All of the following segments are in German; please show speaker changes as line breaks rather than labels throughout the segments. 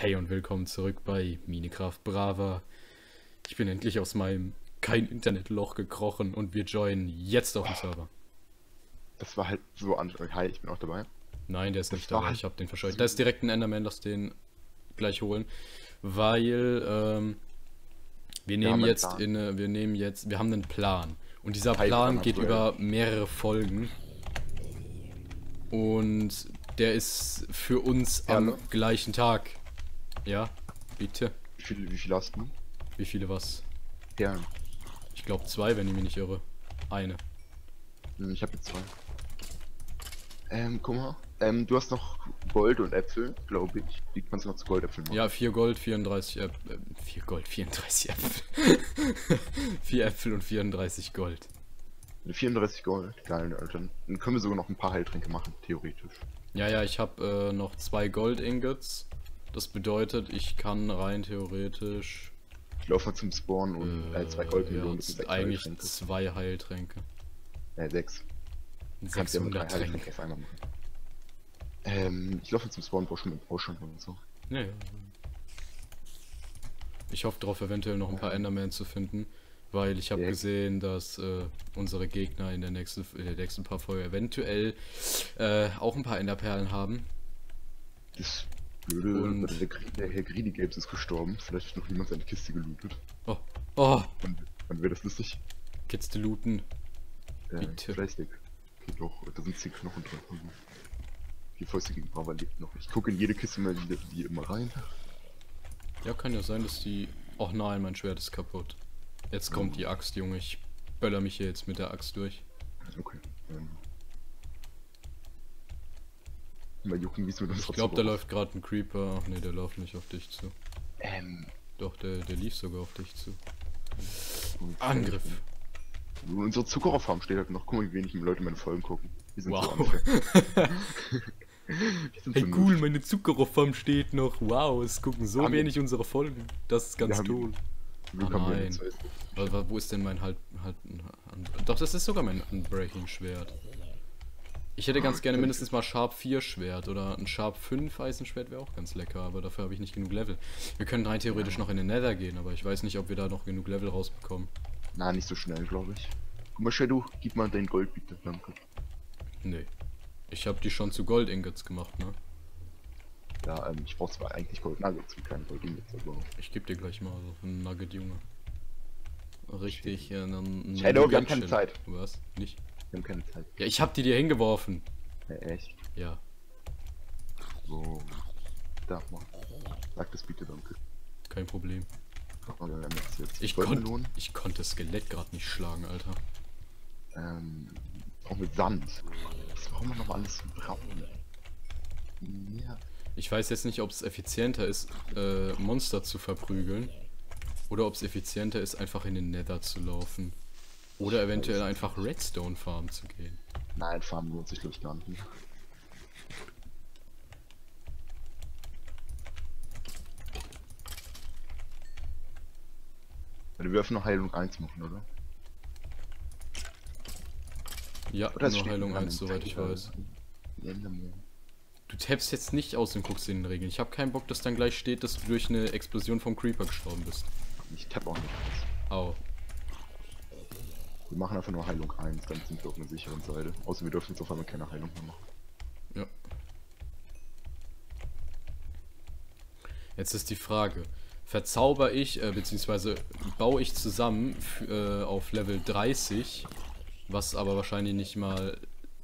Hey und willkommen zurück bei Minecraft Brava. Ich bin endlich aus meinem kein Internetloch gekrochen und wir joinen jetzt auf dem Server.
Das war halt so anstrengend. Hi, ich bin auch dabei.
Nein, der ist
Das
nicht dabei,
halt
ich hab den verscheucht.
so-
Da ist direkt ein Enderman, lass den gleich holen. Weil, ähm, wir nehmen
einen
jetzt in, eine- wir nehmen jetzt, wir haben einen Plan. Und dieser
Hi,
Plan geht über mehrere Folgen. Und der ist für uns am
Hallo?
gleichen Tag. Ja, bitte.
Wie viele, wie viele hast du?
Wie viele was?
Ja,
Ich glaube zwei, wenn ich mich nicht irre. Eine.
hm, ich habe jetzt zwei. Ähm, guck mal. Ähm, du hast noch Gold und Äpfel, glaube ich. Die kannst du noch zu Goldäpfeln machen.
Ja, 4 Gold, 34 Äpfel. Äh, 4 Gold, 34 Äpfel. 4 Äpfel und 34 Gold.
34 Gold. Geil, Alter. Dann können wir sogar noch ein paar Heiltränke machen, theoretisch.
Ja, ja, ich habe äh, noch zwei Gold Ingots. Das bedeutet, ich kann rein theoretisch
Ich laufe zum Spawn und äh, zwei
ja,
Goldmelonen. sechs
eigentlich
Heiltränke.
zwei Heiltränke.
Äh, sechs. Du kannst ja mit drei
600
Heiltränke
Tränke.
auf einmal machen. Ähm, ich laufe zum Spawn, brauche schon mit Potion und so.
Ja, ja. Ich hoffe darauf, eventuell noch ein paar Enderman zu finden, weil ich habe
Ja.
gesehen, dass äh, unsere Gegner in der nächsten, in der nächsten paar Folgen eventuell äh, auch ein paar Enderperlen haben.
Das Blöde,
Und-
der, der Herr Greedy Gapes ist gestorben. Vielleicht hat noch niemand seine Kiste gelootet.
Oh, oh,
Wann, wann wäre das lustig?
Kids zu looten.
Äh,
Bitte.
Fleißig. Okay, doch, da sind 10 Knochen drin. Mhm. Die Fäuste gegen Brava lebt noch. Ich gucke in jede Kiste mal wieder die immer rein.
Ja, kann ja sein, dass die. Och nein, mein Schwert ist kaputt. Jetzt kommt die Axt, Junge. Ich böller mich hier jetzt mit der Axt durch.
Okay. Ähm. Mal jucken, wie es mit
Ich
unserer
glaube, da läuft gerade ein Creeper. Ach nee, der läuft nicht auf dich zu.
Ähm.
Doch, der, der lief sogar auf dich zu. Angriff.
Und unsere Zuckererfarm steht halt noch. Guck mal, wie wenig Leute meine Folgen gucken. Wir sind
Wow.
Wir sind
Hey
so
cool,
null.
meine Zuckererfarm steht noch. Wow, es gucken so
Haben wir-
wenig unsere Folgen. Das ist ganz toll.
Wir
nein. wa- Wo ist denn mein halt, halt Doch, das ist sogar mein Unbreaking Schwert. Ich hätte ganz gerne mindestens mal Sharp 4 Schwert oder ein Sharp 5 Eisenschwert wäre auch ganz lecker, aber dafür habe ich nicht genug Level. Wir können rein theoretisch noch in den Nether gehen, aber ich weiß nicht, ob wir da noch genug Level rausbekommen.
Na, nicht so schnell, glaube ich. Guck mal, Shadow, gib mal dein Gold bitte, danke.
Nee. Ich habe die schon zu Gold Ingots gemacht, ne?
Ja, ähm, ich brauch zwar eigentlich Gold Nuggets und keine Gold Ingots, aber...
Ich geb dir gleich mal so einen Nugget, Junge. Richtig, ja, ein
Shadow, wir haben keine Zeit.
Was? Nicht?
Wir haben keine Zeit.
Ja, ich hab die dir hingeworfen.
Ja, echt?
Ja.
So. Da, mal. Sag das bitte, danke.
Kein Problem. Ich, konnt, ich konnte das Skelett gerade nicht schlagen, Alter.
Ähm, auch mit Sand. Was brauchen wir noch alles braun? Ja.
Ich weiß jetzt nicht, ob es effizienter ist, äh, Monster zu verprügeln. Oder ob es effizienter ist, einfach in den Nether zu laufen. Oder eventuell einfach Redstone farmen zu gehen.
Nein, Farmen lohnt sich, glaube ich, gar nicht. Wir dürfen noch Heilung 1 machen, oder?
Ja,
Oder
nur Heilung
an
1,
dem
soweit ich weiß. Du tappst jetzt nicht aus und guckst in den Regeln. Ich habe keinen Bock, dass dann gleich steht, dass du durch eine Explosion vom Creeper gestorben bist.
Ich tapp auch nicht aus.
Au.
Wir machen einfach nur Heilung 1, dann sind wir auf einer sicheren Seite. Außer wir dürfen jetzt auf einmal keine Heilung mehr machen.
Ja. Jetzt ist die Frage. Verzauber ich, äh, beziehungsweise baue ich zusammen äh, auf Level 30, was aber wahrscheinlich nicht mal,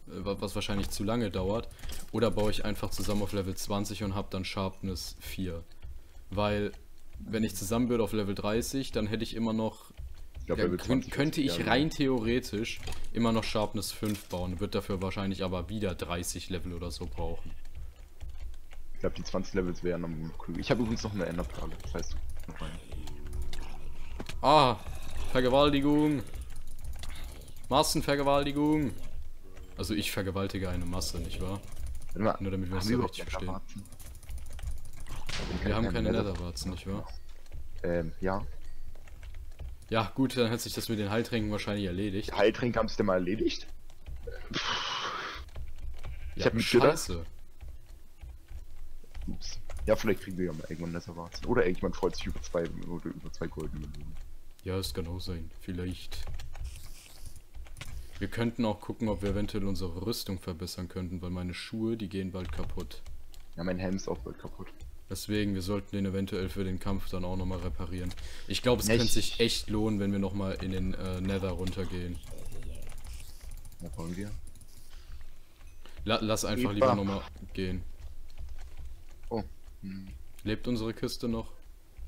äh, wa- was wahrscheinlich zu lange dauert, oder baue ich einfach zusammen auf Level 20 und habe dann Sharpness 4. Weil, wenn ich zusammen würde auf Level 30, dann hätte ich immer noch
Ich glaube,
ja, könnt,
20
könnte ich rein theoretisch immer noch Sharpness 5 bauen, wird dafür wahrscheinlich aber wieder 30 Level oder so brauchen.
Ich glaube, die 20 Levels wären am klüger. Ich habe übrigens noch eine Enderperle, das heißt, noch rein.
Ah, Vergewaltigung. Massenvergewaltigung. Also ich vergewaltige eine Masse, nicht wahr?
Mal,
Nur damit wir da
überhaupt
richtig verstehen.
Netherwarzen?
Wir haben keine
Nether-
Netherwarzen, nicht wahr?
Ähm, ja.
Ja, gut, dann hat sich das mit den Heiltränken wahrscheinlich erledigt.
Heiltränke haben sich denn mal erledigt? Ich
Ja,
hab einen.
Scheiße.
Ups. Ja, vielleicht kriegen wir ja mal irgendwann Netherwarzen. Oder irgendjemand freut sich über zwei oder über zwei goldene Melonen.
Ja, es kann auch sein. Vielleicht. Wir könnten auch gucken, ob wir eventuell unsere Rüstung verbessern könnten, weil meine Schuhe, die gehen bald kaputt.
Ja, mein Helm ist auch bald kaputt.
Deswegen, wir sollten den eventuell für den Kampf dann auch nochmal reparieren. Ich glaube, es
Ja,
könnte
ich-
sich echt lohnen, wenn wir nochmal in den äh, Nether runtergehen.
Was wollen wir?
La lass einfach
Eva.
lieber nochmal gehen.
Oh. Hm.
Lebt unsere Kiste noch?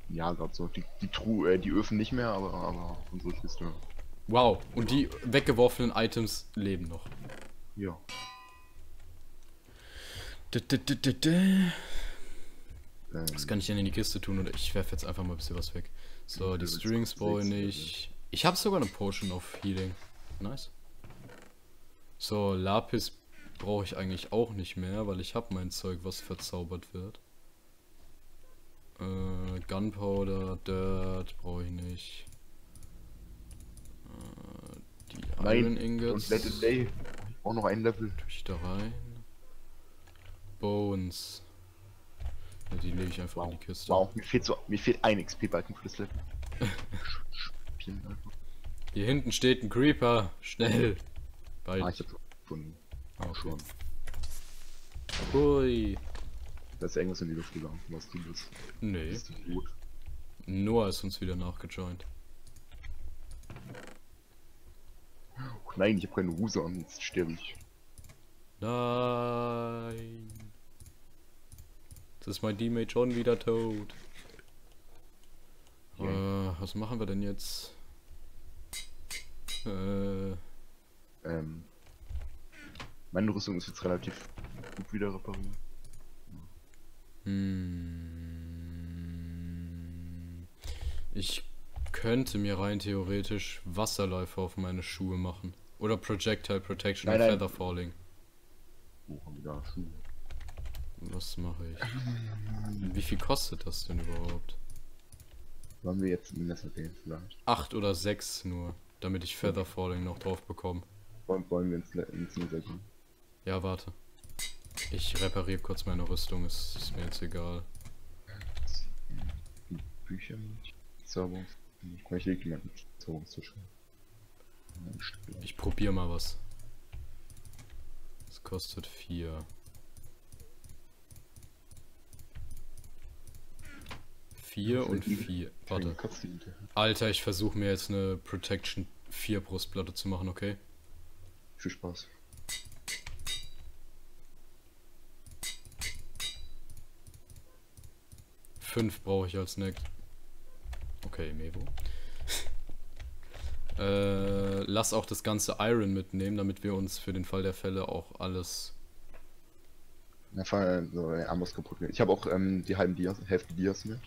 Ja, gerade so. Die, die Truhe, äh, die Öfen nicht mehr, aber, aber unsere Kiste.
Wow, und die weggeworfenen Items leben noch.
Ja.
D -d -d -d -d. Was kann ich denn in die Kiste tun? Oder ich werfe jetzt einfach mal ein bisschen was weg. So, die Strings brauche ich
6,
nicht. Ich habe sogar eine Potion of Healing. Nice. So, Lapis brauche ich eigentlich auch nicht mehr, weil ich habe mein Zeug, was verzaubert wird. Äh, Gunpowder, Dirt brauche ich nicht. Äh, die Iron
Nein,
Ingots
und Let It Day. Ich brauche noch ein Level.
tue ich da rein. Bones. Ja, die lege ich einfach in die Kiste.
Wow, mir fehlt so, mir fehlt ein XP-Balken für das Level.
Hier hinten steht ein Creeper. Schnell. Bald.
Ah, ich hab's gefunden.
Ah, okay.
Schon.
Hui.
Da ist irgendwas in die Luft gegangen. Was du bist.
Nee.
Ist die gut.
Noah ist uns wieder nachgejoint.
Oh nein, ich habe keine Hose an, jetzt sterbe ich.
Nein. Jetzt ist mein Teammate schon wieder tot. Äh, was machen wir denn jetzt? Äh,
Ähm, meine Rüstung ist jetzt relativ gut wieder repariert.
hm. Ich könnte mir rein theoretisch Wasserläufe auf meine Schuhe machen. Oder Projectile Protection
Nein,
und
nein.
Feather Falling.
Wo haben wir da Schuhe?
Was mache ich? Wie viel kostet das denn überhaupt?
Wollen wir jetzt in Messer gehen vielleicht?
Acht oder sechs nur, damit ich Feather Falling noch drauf bekomme.
Wollen, wollen wir ins, ins Messer gehen?
Ja, warte. Ich repariere kurz meine Rüstung, ist, ist mir jetzt egal.
Die Bücher mit Zauberungs... Ich leg die mal mit Zauberungstisch hin. Ein Stück.
Ich probiere mal was. Es kostet vier. Vier und vier.
Keine
Warte.
Katze hinterher.
Alter, ich versuche mir jetzt eine Protection 4 Brustplatte zu machen, okay?
Viel Spaß.
Fünf brauche ich als Next. Okay, Mevo. äh, lass auch das ganze Iron mitnehmen, damit wir uns für den Fall der Fälle auch alles.
Na, fall, so, äh, Amos kaputt. Ich habe auch ähm, die halben Dias, Hälfte Dias mit.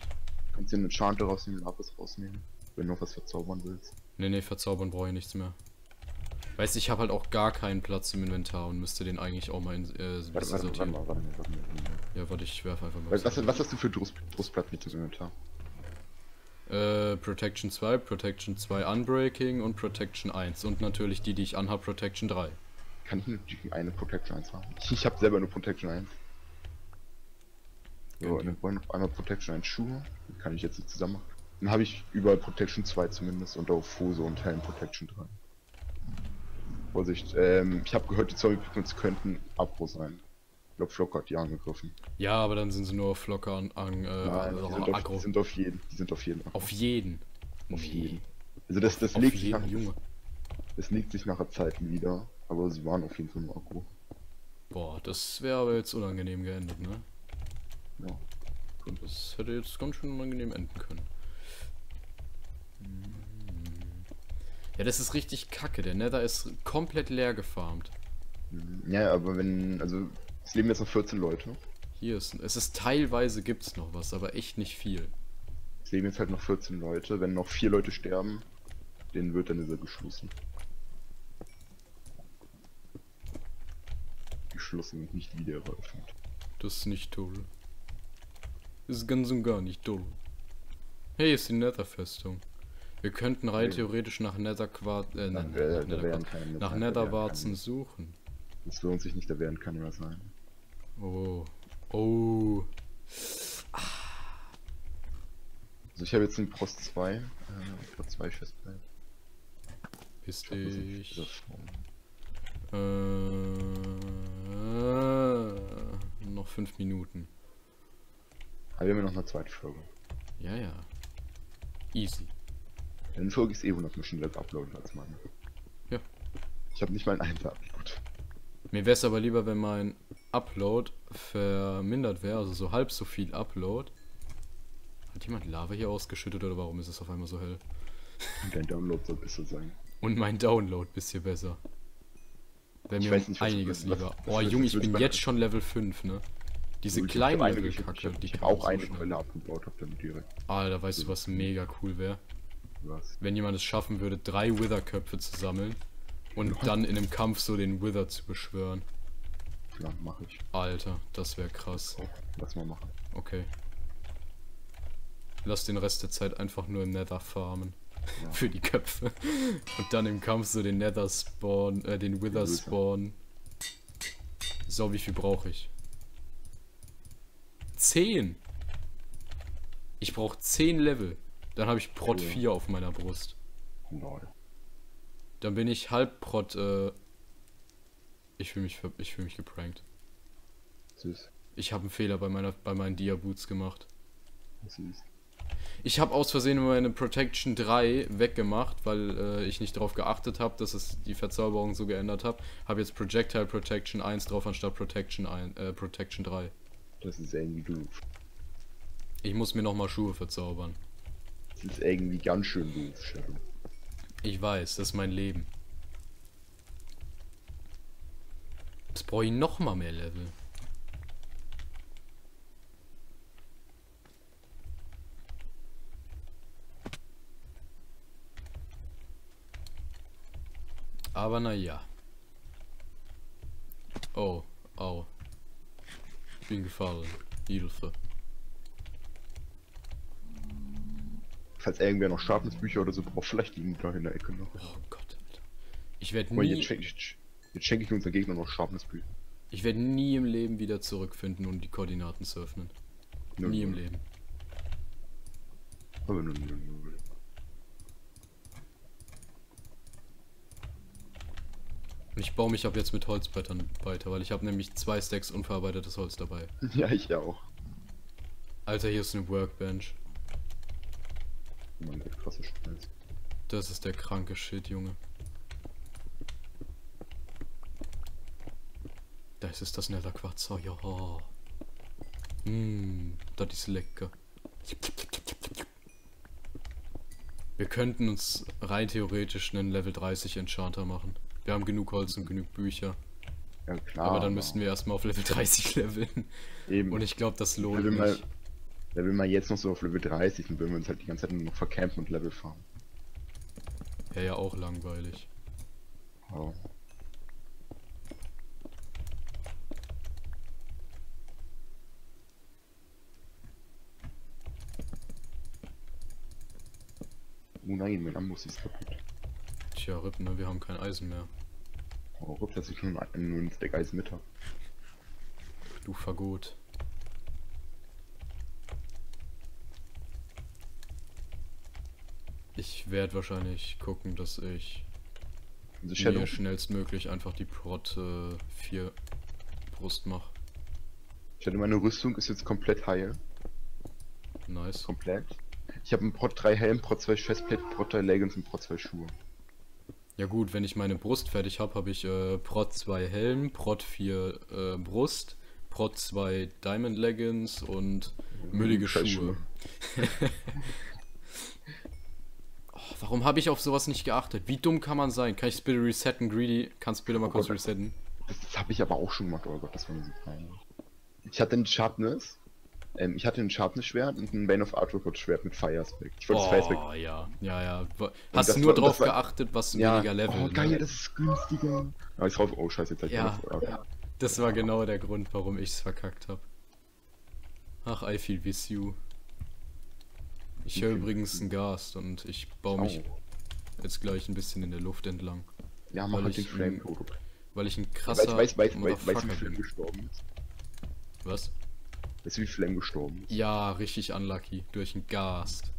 Kannst dir einen Chanter rausnehmen, Lapis rausnehmen. Wenn du noch was verzaubern willst.
Ne, ne, verzaubern brauche ich nichts mehr. Weißt du, ich habe halt auch gar keinen Platz im Inventar und müsste den eigentlich auch mal in, äh,
Warte, warte, warte
sortieren.
warte warte warte.
Ja, warte, ich werfe einfach mal.
Was, was, was hast du für Brust, Brustplatten mit dem Inventar?
Äh, Protection 2, Protection 2 Unbreaking und Protection 1. Und natürlich die, die ich anhabe, Protection 3.
Kann ich nur die- eine Protection 1 haben? Ich, ich habe selber nur Protection 1. So,
Gönn dir.
dann wollen wir noch einmal Protection 1 Schuhe. Die kann ich jetzt nicht zusammen machen. Dann habe ich überall Protection 2 zumindest und auf Hose und Helm Protection 3. Vorsicht, ähm, ich habe gehört, die Zombie-Pigments könnten Abbruch sein. Ich glaube, Flock hat die angegriffen.
Ja, aber dann sind sie nur auf Locker an, an äh,
Nein, die
also
sind, auf, die sind auf jeden. Die sind auf jeden. aggro.
Auf jeden.
Auf jeden. Also das, das
Auf
legt sich nach,
Junge.
das legt sich nach der Zeit wieder. Aber sie waren auf jeden Fall nur aggro.
Boah, das wäre aber jetzt unangenehm geendet, ne?
Ja.
Das hätte jetzt ganz schön unangenehm enden können. Hm. Ja, das ist richtig kacke. Der Nether ist komplett leer gefarmt.
Mhm. Ja, aber wenn, also es leben jetzt noch 14 Leute.
Hier ist, es ist teilweise gibt's noch was, aber echt nicht viel.
Es leben jetzt halt noch 14 Leute. Wenn noch vier Leute sterben, denen wird dann dieser geschlossen. Geschlossen und nicht wieder eröffnet.
Das ist nicht toll. Ist ganz und gar nicht toll. Hey, ist die Nether-Festung. Wir könnten rein
Okay.
theoretisch nach Netherquarz, äh, nein, nach,
keine-
nach Netherwarzen suchen.
Das lohnt sich nicht, da werden keine mehr sein.
Oh. Oh.
Also ich habe jetzt einen Prost 2, äh, Prost 2 Festplatte.
Piss
Ich
dich. Äh, noch fünf Minuten.
Aber wir haben ja noch eine zweite Folge.
Ja, ja. Easy.
Deine Folge ist eh 100 Mal schneller uploaden als meine.
Ja.
Ich habe nicht mal einen Einser-Upload.
Mir wäre es aber lieber, wenn mein Upload vermindert wäre, also so halb so viel Upload. Hat jemand Lava hier ausgeschüttet oder warum ist es auf einmal so hell?
Und dein Download soll besser sein.
Und mein Download bisschen besser. Wäre
Ich
mir
weiß nicht,
einiges
was-
lieber.
was-
Oh
was-
Junge,
was
ich bin jetzt schon Level 5, ne? Diese
Ich
kleinen
eine-
Kacke,
ich hab-
die
Ich habe auch eine. Quelle abgebaut, hab dann direkt
Alter, weißt du, was mega cool wäre?
was.
Wenn jemand es schaffen würde, drei Wither-Köpfe zu sammeln und dann in einem Kampf so den Wither zu beschwören.
Klar, mache ich.
Alter, das wäre krass.
Oh, lass mal machen.
Okay. Lass den Rest der Zeit einfach nur im Nether farmen.
Ja.
Für die Köpfe. Und dann im Kampf so den Nether spawn, äh, den Wither. spawn. So, wie viel brauche ich? 10! Ich brauche 10 Level. Dann habe ich Prot
Ja.
4 auf meiner Brust.
Lol.
Dann bin ich halb Prot, äh. Ich fühle mich, ich fühl mich geprankt.
Süß.
Ich habe einen Fehler bei, meiner, bei meinen Dia-Boots gemacht.
Süß.
Ich habe aus Versehen meine Protection 3 weggemacht, weil äh, ich nicht darauf geachtet habe, dass es die Verzauberung so geändert hat. Habe jetzt Projectile Protection 1 drauf anstatt Protection 1, äh, Protection 3.
Das ist irgendwie doof.
Ich muss mir nochmal Schuhe verzaubern.
Das ist irgendwie ganz schön doof, Shadow.
Ich weiß, das ist mein Leben. Jetzt brauche ich nochmal mehr Level. Aber naja. Oh, au. Bin gefallen. Hilfe.
Falls irgendwer noch Sharpness-Bücher oder so braucht, vielleicht liegen da in der Ecke noch.
Oh Gott, Alter. Ich werde nie,
jetzt schenke ich, jetzt schenke ich unseren Gegner noch Sharpness-Bücher.
ich werde nie im Leben wieder zurückfinden und die Koordinaten zu öffnen.
Null,
Nie im
null.
Leben.
Aber null, null, null.
Und ich baue mich ab jetzt mit Holzbrettern weiter, weil ich habe nämlich zwei Stacks unverarbeitetes Holz dabei.
Ja, ich auch.
Alter, hier ist eine Workbench.
Oh Mann, der krasse Scheiß.
Das ist der kranke Shit, Junge. Das ist das Netherquarz. Oh ja. Mmm, das ist lecker. Wir könnten uns rein theoretisch einen Level 30 Enchanter machen. Wir haben genug Holz und genug Bücher.
Ja, klar.
aber dann müssten wir erstmal auf Level 30 leveln.
Eben.
Und ich glaube, das lohnt
wir, mal, wir mal jetzt noch so auf Level 30 sind, würden wir uns halt die ganze Zeit nur noch vercampen und Level fahren.
Wäre ja auch langweilig.
Oh. Oh nein, mein Amboss ist kaputt.
Tja, Ripp, ne? Wir haben kein Eisen mehr.
Oh, Rupp, dass ich nur einen, einen Stack Eis mit hab.
Du Fagot. Ich werde wahrscheinlich gucken, dass ich
Also Shadow,
mir schnellstmöglich einfach die Prot äh, 4 Brust mache.
Shadow, meine Rüstung ist jetzt komplett heil.
Nice.
Komplett. Ich habe einen Prot 3 Helm, Prot 2 Chestplate, Prot 3 Leggings und Prot 2 Schuhe.
Ja gut, wenn ich meine Brust fertig habe, habe ich äh, Prot 2 Helm, Prot 4 äh, Brust, Prot 2 Diamond Leggings und müllige Schuhe. Oh, warum habe ich auf sowas nicht geachtet? Wie dumm kann man sein? Kann ich es bitte resetten, Greedy? Kannst du bitte mal
Oh
kurz
Gott.
resetten?
Das, das habe ich aber auch schon gemacht, oh Gott, das war mir so peinlich. Ich hatte ein Sharpness, ähm, ich hatte ein Sharpness-Schwert und ein Bane of Arthropods-Schwert mit Fire Aspect. Ich wollte das Fire.
Oh, ja, ja, ja. Hast du nur
war-
drauf
war-
geachtet, was
Ja,
weniger Level?
oh geil,
ne?
das ist günstiger. Aber ich drauf, oh scheiße, jetzt hab ich
Ja.
keine- okay.
Das war genau der Grund, warum ich es verkackt habe. Ach, I feel with you. Ich
Ich
höre übrigens einen Gast und ich baue mich
Oh.
jetzt gleich ein bisschen in der Luft entlang.
Ja, mach
weil
halt den
ich,
Flame
ähm,
Code.
Weil ich ein
Weißt
krasser
du, weißt, weißt, weißt, weißt, du, wie
Motherfucker
Flame
bin.
gestorben ist?
Was?
Weißt du, wie Flame gestorben ist?
Ja, richtig unlucky. Durch einen Gast.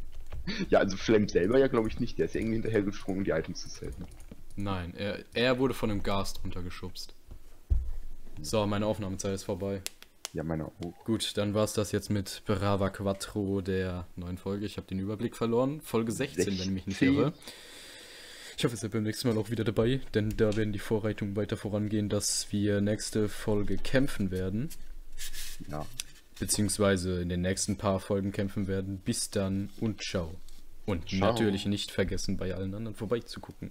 Ja, also Flame selber ja glaube ich nicht. Der ist irgendwie hinterhergesprungen, um die Items zu selten.
Nein, er, er wurde von einem Gast runtergeschubst. So, meine Aufnahmezeit ist vorbei.
Ja, meine auch.
Gut, dann war es das jetzt mit Brava Quattro der neuen Folge. Ich habe den Überblick verloren. Folge 16, wenn ich mich nicht
16.
irre. Ich hoffe, ihr seid beim nächsten Mal auch wieder dabei, denn da werden die Vorbereitungen weiter vorangehen, dass wir nächste Folge kämpfen werden.
Ja.
Beziehungsweise in den nächsten paar Folgen kämpfen werden. Bis dann und ciao. Und
Ciao.
natürlich nicht vergessen, bei allen anderen vorbeizugucken.